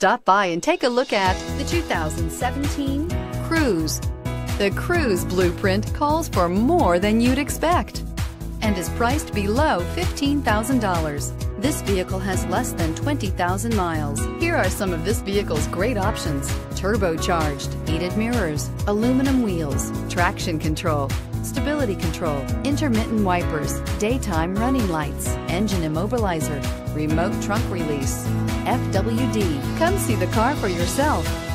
Stop by and take a look at the 2017 Cruze. The Cruze blueprint calls for more than you'd expect and is priced below $15,000. This vehicle has less than 20,000 miles. Here are some of this vehicle's great options. Turbocharged, heated mirrors, aluminum wheels, traction control, stability control, intermittent wipers, daytime running lights, engine immobilizer, remote trunk release, FWD. Come see the car for yourself.